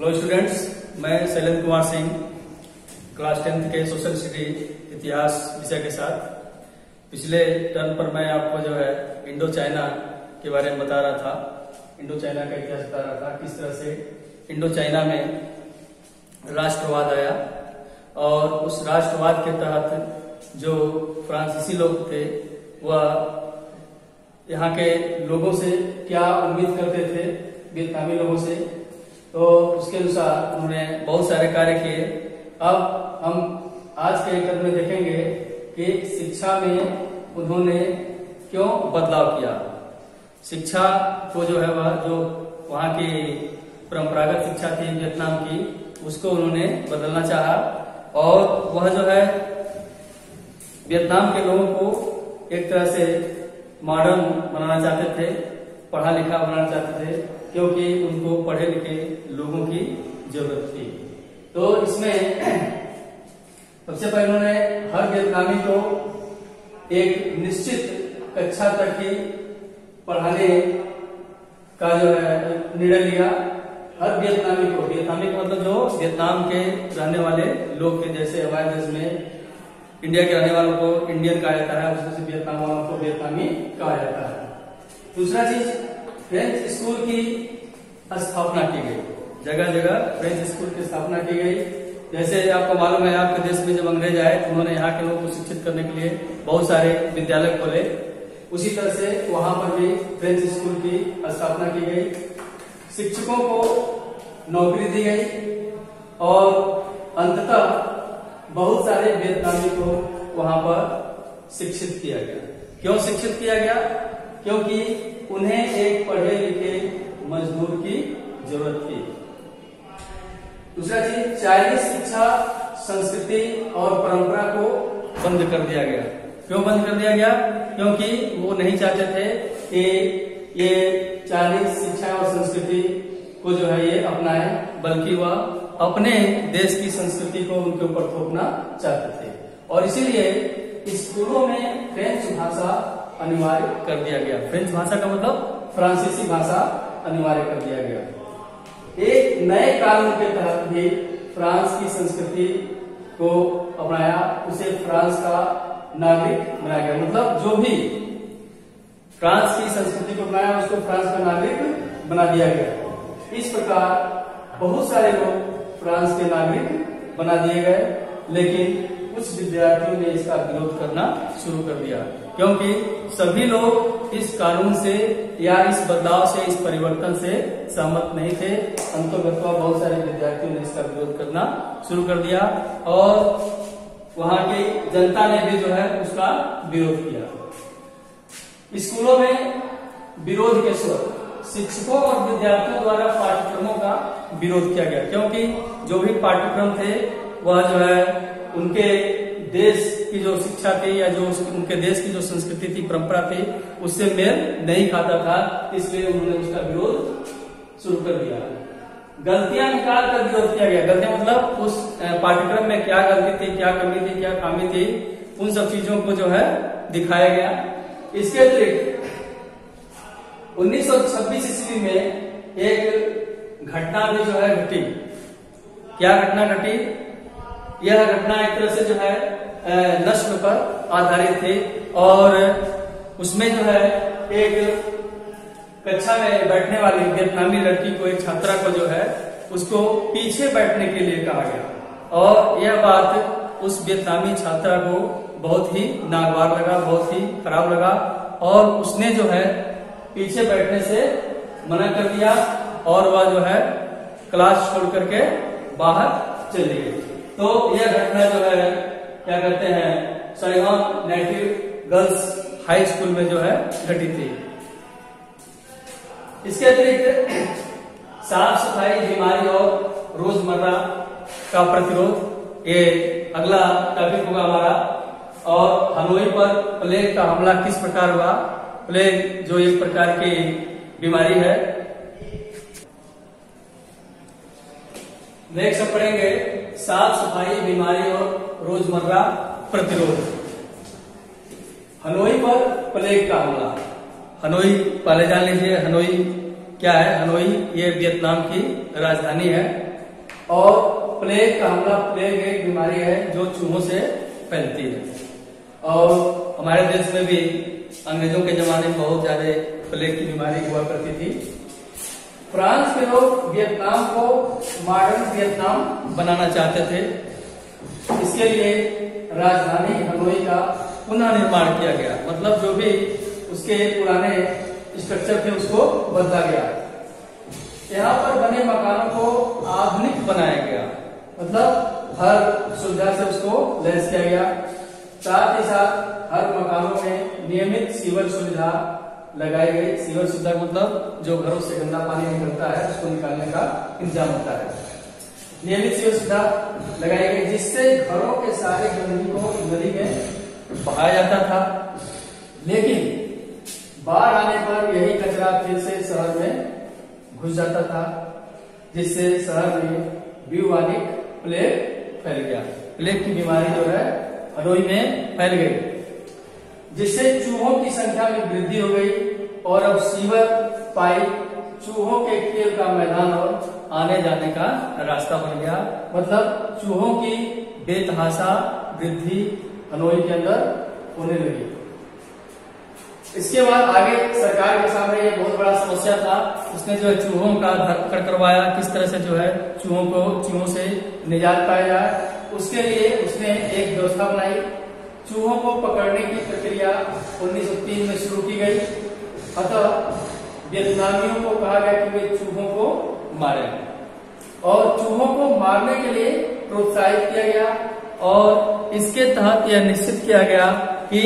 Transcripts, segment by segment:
Hello students मैं Shailendra Kumar Singh class tenth के social study इतिहास विषय के साथ। पिछले टर्न पर मैं आपको जो है इंडो चाइना के बारे में बता रहा था। इंडो चाइना का इतिहास बता रहा था, किस तरह से इंडो चाइना में राष्ट्रवाद आया। और उस राष्ट्रवाद के तहत जो फ्रांसीसी लोग थे, वह यहाँ के लोगों से क्या उम्मीद करते थे? वियतनामी लोगों से तो उसके अनुसार उन्होंने बहुत सारे कार्य किए। अब हम आज के एक में देखेंगे कि शिक्षा में उन्होंने क्यों बदलाव किया। शिक्षा को जो है वह, जो वहाँ की परंपरागत शिक्षा थी वियतनाम की, उसको उन्होंने बदलना चाहा। और वह जो है, वियतनाम के लोगों को एक तरह से मॉडर्न बनाना चाहते थे, पढ़ा लिखा बनाना चाहते थे। क्योंकि उनको पढ़े लिखे लोगों की ज़रूरत थी। तो इसमें सबसे पहले उन्होंने हर वियतनामी को एक निश्चित कक्षा तक ही पढ़ाने का जो है, निर्णय लिया। हर वियतनामी को वियतनामी का मतलब जो वियतनाम के रहने वाले लोग के जैसे हमारे देश में इंडिया के रहने वालों को इंडियन कहा जाता है उसमें से वियतनाम वालों को वियतनामी कहा जाता है। दूसरा चीज़ फ्रेंच स्कूल की स्थापना की गई। जगह जगह फ्रेंच स्कूल की स्थापना की गई। जैसे आपको मालूम है, आपके देश में जब अंग्रेज़ आए तो उन्होंने यहाँ के लोगों को शिक्षित करने के लिए बहुत सारे विद्यालय खोले। उसी तरह से वहाँ पर भी फ्रेंच स्कूल की स्थापना की गई। शिक्षकों को नौकरी दी गई और अंततः बहुत सारे वियतनामी को वहाँ पर शिक्षित किया गया। क्यों शिक्षित किया गया? क्योंकि उन्हें एक पढ़े लिखे मजदूर की ज़रूरत थी। दूसरा चीज़ चाइनीज़ शिक्षा, संस्कृति और परंपरा को बंद कर दिया गया। क्यों बंद कर दिया गया? क्योंकि वो नहीं चाहते थे कि ये चाइनीज़ शिक्षा और संस्कृति को जो है ये अपनाए, बल्कि वह अपने देश की संस्कृति को उनके ऊपर थोपना चाहते थे। और इसीलिए स्कूलों में फ्रेंच भाषा अनिवार्य कर दिया गया। फ्रेंच भाषा का मतलब फ्रांसीसी भाषा अनिवार्य कर दिया गया। एक नए कानून के तहत भी फ्रांस की संस्कृति को अपनाया, उसे फ्रांस का नागरिक बनाया गया। मतलब जो भी फ्रांस की संस्कृति को अपनाया, उसको फ्रांस का नागरिक बना दिया गया। इस प्रकार बहुत सारे लोग फ्रांस के नागरिक बना दिए गए, लेकिन कुछ विद्यार्थियों ने इसका विरोध करना शुरू कर दिया। क्योंकि सभी लोग इस कानून से या इस बदलाव से, इस परिवर्तन से सहमत नहीं थे। अंतोगत्वा बहुत सारे विद्यार्थियों ने इसका विरोध करना शुरू कर दिया और वहाँ की जनता ने भी जो है उसका विरोध किया। स्कूलों में विरोध के स्वर शिक्षकों और विद्यार्थियों द्वारा पाठ्यक्रमों का विरोध किया गया, क्योंकि जो भी पाठ्यक्रम थे, वह जो है उनके देश की जो शिक्षा थी या जो उनके देश की जो संस्कृति थी, परंपरा थी, उससे मेल नहीं खाता था, इसलिए उन्होंने उसका विरोध शुरू कर दिया। गलतियाँ निकाल कर विरोध किया गया। गलतियाँ मतलब उस पाठ्यक्रम में क्या गलती थी, क्या कमी थी, क्या खामी थी, उन सब चीज़ों को जो है दिखाया गया। इसके अतिरिक्त 1926 ईस्वी में एक घटना भी जो है घटी। क्या घटना घटी? यह घटना एक तरह से जो है नस्ल पर आधारित थी और उसमें जो है, एक कक्षा में बैठने वाली वियतनामी लड़की को, एक छात्रा को जो है, उसको पीछे बैठने के लिए कहा गया। और यह बात उस वियतनामी छात्रा को बहुत ही नागवार लगा, बहुत ही खराब लगा और उसने जो है, पीछे बैठने से मना कर दिया और वह जो है, क्लास छोड़ करके बाहर चली गई। तो यह घटना जो है, क्या कहते हैं Saigon native girls high school में जो है घटी थी। इसके अतिरिक्त साफ़ सफ़ाई, बीमारी और रोज़मर्रा का प्रतिरोध, ये अगला टॉपिक होगा हमारा। और हनोई पर प्लेग का हमला किस प्रकार हुआ? प्लेग जो एक प्रकार की बीमारी है। नेक्स्ट पढ़ेंगे साफ़ सफ़ाई, बीमारी और रोज़मर्रा प्रतिरोध। हनोई पर प्लेग का हमला। हनोई, पहले जान लीजिए, हनोई क्या है? हनोई, ये वियतनाम की राजधानी है। और प्लेग का हमला, प्लेग एक बीमारी है जो चूहों से फैलती है। और हमारे देश में भी अंग्रेज़ों के जमाने में बहुत ज़्यादा प्लेग की बीमारी हुआ करती थी। फ्रांस के लोग वियतनाम को मॉडर्न वियतनाम बनाना चाहते थे। इसके लिए राजधानी हनोई का पुनः निर्माण किया गया। मतलब जो भी उसके पुराने स्ट्रक्चर थे, उसको बदला गया। यहाँ पर बने मकानों को आधुनिक बनाया गया। मतलब हर सुविधा से उसको लैस किया गया। साथ ही साथ हर मकानों में नियमित सीवर सुविधा लगाई गई सीवर सुविधा मतलब जो घरों से गंदा पानी निकलता है, उसको निकालने का इंतज़ाम होता है। नियमित सीवर सुविधा लगाई गई, जिससे घरों के सारे गंदगी को नदी में बहाया जाता था। लेकिन बाढ़ आने पर यही कचरा फिर से शहर में घुस जाता था, जिससे शहर में ब्यूवानिक प्लेग फैल गया। प्लेग की बीमारी जो है हनोई में फैल गई। जिससे चूहों की संख्या में वृद्धि हो गई और अब सीवर, पाइप, चूहों के खेल का मैदान और आने जाने का रास्ता बन गया। मतलब चूहों की बेतहासा वृद्धि हनोई के अंदर होने लगी। इसके बाद आगे सरकार के सामने ये बहुत बड़ा समस्या था। उसने जो है चूहों का धरपकड़ करवाया, किस तरह से जो है चूहों को, चूहों से निजात पाया जाए। उसके लिए उसने एक व्यवस्था बनाई। चूहों को पकड़ने की प्रक्रिया 1903 में शुरू की गई। अतः वियतनामियों को कहा गया कि वे चूहों को मारे। और चूहों को मारने के लिए प्रोत्साहित किया गया और इसके तहत यह निश्चित किया गया कि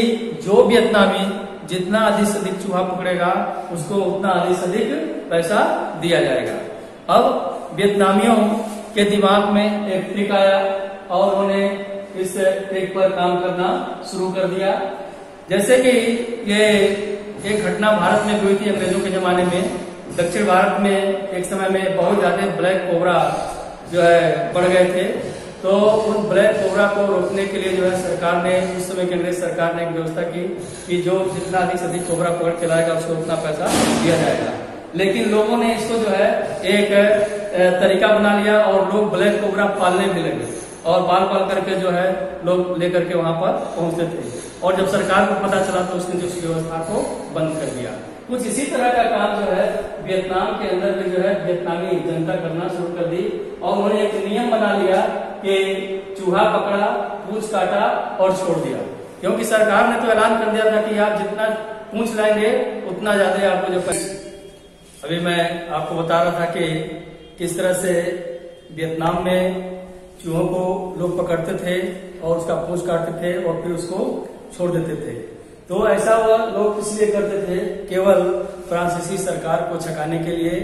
जो वियतनामी जितना अधिक से अधिक चूहा पकड़ेगा, उसको उतना अधिक से अधिक पैसा दिया जाएगा। अब वियतनामियों के दिमाग में एक ट्रिक आया और उन्होंने इस ट्रिक पर काम करना शुरू कर दिया। जैसे कि ये एक घटना भारत में हुई थी अंग्रेज़ों के जमाने में, दक्षिण भारत में एक समय में बहुत ज़्यादा ब्लैक कोबरा जो है बढ़ गए थे। तो उन ब्लैक कोबरा को रोकने के लिए जो है सरकार ने, उस समय की अंग्रेज़ सरकार ने एक व्यवस्था की कि जो जितना अधिक से अधिक कोबरा पकड़ के लाएगा, उसको उतना पैसा दिया जाएगा। लेकिन लोगों ने इसको जो है एक तरीका बना लिया और लोग ब्लैक कोबरा पालने भी लगे। और पाल पाल करके जो है लोग लेकर के वहाँ पर पहुँचते थे। और जब सरकार को पता चला तो उसने उस व्यवस्था को बंद कर दिया। कुछ इसी तरह का काम जो है, वियतनाम के अंदर भी जो है, वियतनामी जनता करना शुरू कर दी। और उन्होंने एक नियम बना लिया कि चूहा पकड़ा, पूछ काटा और छोड़ दिया। क्योंकि सरकार ने तो ऐलान कर दिया था कि आप जितना पूछ लाएँगे, उतना ज़्यादा आपको जो अभी मैं आपको बता रहा था कि किस तरह से वियतनाम में चूहों को लोग पकड़ते थे और उसका पूछ काटते थे और फिर उसको छोड़ देते थे। तो ऐसा वह लोग इसलिए करते थे, केवल फ्रांसीसी सरकार को छकाने के लिए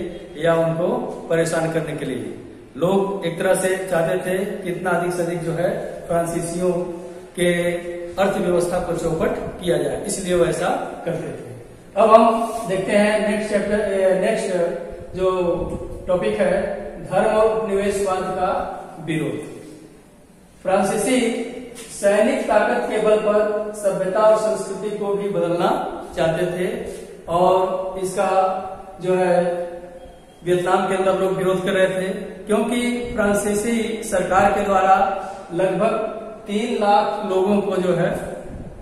या उनको परेशान करने के लिए। लोग एक तरह से चाहते थे कितना अधिक से अधिक जो है फ्रांसीसियों के अर्थव्यवस्था को चौपट किया जाए। इसलिए वो ऐसा करते थे। अब हम देखते हैं नेक्स्ट चैप्टर नेक्स्ट जो टॉपिक है, धर्म और उपनिवेशवाद का विरोध। फ्रांसीसी सैनिक ताकत के बल पर सभ्यता और संस्कृति को भी बदलना चाहते थे और इसका जो है, वियतनाम के अंदर लोग विरोध कर रहे थे, क्योंकि फ्रांसीसी सरकार के द्वारा लगभग तीन लाख लोगों को जो है,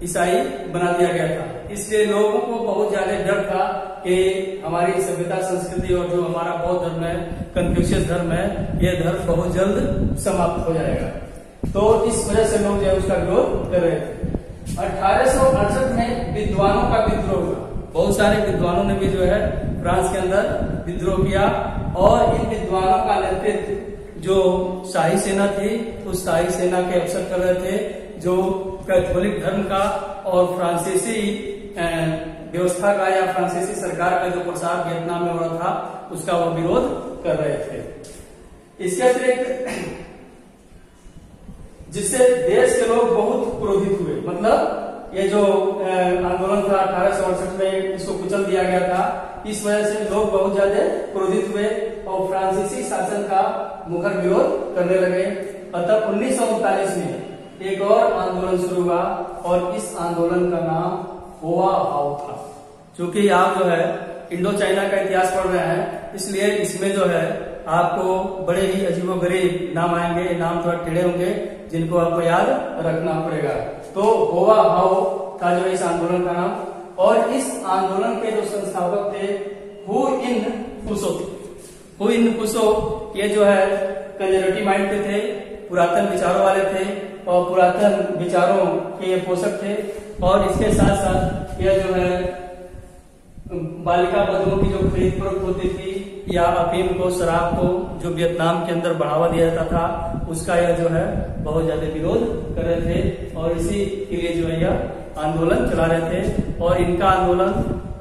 ईसाई बना दिया गया था। इसलिए लोगों को बहुत ज़्यादा डर था कि हमारी सभ्यता, संस्कृति और जो हमारा बौद्ध धर्म है कन्फ्यूशियस धर्म है, यह धर्म बहुत जल्द समाप्त हो जाएगा। तो इस वजह से लोग जो उसका विरोध कर रहे थे। अठारह में विद्वानों का विद्रोह हुआ। बहुत सारे विद्वानों ने भी जो है फ्रांस के अंदर विद्रोह किया और इन विद्वानों का नेतृत्व, जो शाही सेना थी, उस शाही सेना के अवसर कर रहे थे, जो कैथोलिक धर्म का और फ्रांसीसी व्यवस्था का या फ्रांसीसी सरकार का जो प्रसार वियतनाम में हो रहा था, उसका वो विरोध कर रहे थे। इसके अतिरिक्त, जिससे देश के लोग बहुत क्रोधित हुए। मतलब ये जो आंदोलन था अठारह में, इसको कुचल दिया गया था। इस वजह से लोग बहुत ज़्यादा क्रोधित हुए और फ्रांसीसी शासन का मुखर विरोध करने लगे। अतः उन्नीस में एक और आंदोलन शुरू हुआ और इस आंदोलन का नाम होवा हाउ था क्योंकि आप जो है इंडो चाइना का इतिहास पढ़ रहे हैं, इसलिए इसमें जो है आपको बड़े ही अजीबो गरीब नाम आएँगे, नाम थोड़ा टेढ़े होंगे, जिनको आपको याद रखना पड़ेगा। तो गोवा हाउ था जो इस आंदोलन का नाम, और इस आंदोलन के जो संस्थापक थे, हु इन फुसो? Who in फुसो? ये जो है कंजर्वेटिव माइंड के थे, पुरातन विचारों वाले थे और पुरातन विचारों के ये पोषक थे। और इसके साथ साथ यह जो है, बालिका बधुओं की जो खरीद फरोख्त होती थी या अफीम को, शराब को जो वियतनाम के अंदर बढ़ावा दिया जाता था, उसका यह जो है बहुत ज़्यादा विरोध कर रहे थे। और इसी के लिए जो है यह आंदोलन चला रहे थे। और इनका आंदोलन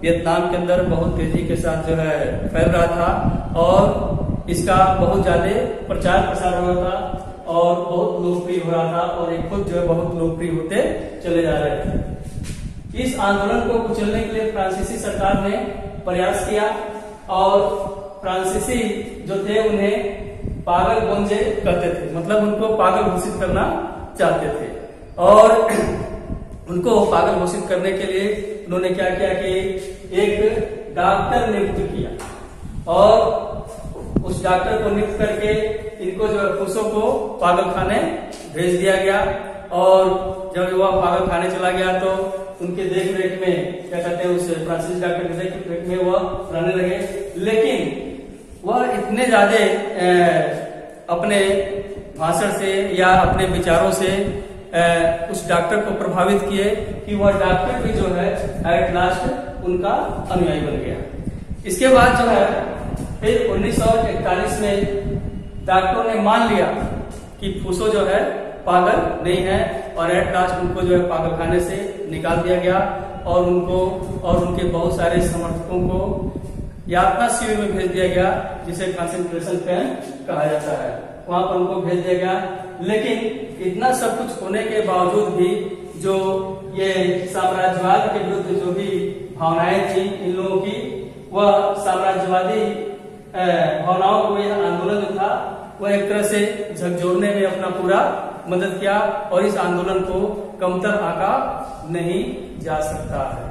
वियतनाम के अंदर बहुत तेज़ी के साथ जो है फैल रहा था। और इसका बहुत ज़्यादा प्रचार प्रसार हो रहा था। और बहुत लोकप्रिय हो रहा था और एक खुद जो है बहुत लोकप्रिय होते चले जा रहे थे। इस आंदोलन को कुचलने के लिए फ्रांसीसी सरकार ने प्रयास किया और फ्रांसीसी जो थे उन्हें पागल गोंजे कहते थे मतलब उनको पागल घोषित करना चाहते थे। और उनको पागल घोषित करने के लिए उन्होंने क्या किया कि एक डॉक्टर नियुक्त किया। और उस डॉक्टर को नियुक्त करके इनको जो है खुशों को पागल खाने भेज दिया गया और जब वह पागल खाने चला गया तो उनके देख रेख में, क्या कहते हैं, उस फ्रांसिस डॉक्टर के देख रेख में वह रहने लगे। लेकिन वह इतने ज़्यादा अपने भाषण से या अपने विचारों से उस डॉक्टर को प्रभावित किए कि वह डॉक्टर भी जो है एट लास्ट उनका अनुयायी बन गया। इसके बाद जो है फिर 1941 में डॉक्टरों ने मान लिया कि फूसो जो है, पागल नहीं है और एट लास्ट उनको जो है पागल खाने से निकाल दिया गया और उनको और उनके बहुत सारे समर्थकों को यात्रा शिविर में भेज दिया गया, जिसे कंसेंट्रेशन कैंप कहा जाता है। वहाँ पर उनको भेज दिया गया। लेकिन इतना सब कुछ होने के बावजूद भी जो ये साम्राज्यवाद के विरुद्ध जो भी भावनाएँ थी इन लोगों की, वह साम्राज्यवादी भावनाओं को यह आंदोलन जो था, वह एक तरह से झकझोरने में अपना पूरा मदद किया और इस आंदोलन को कमतर आका नहीं जा सकता है।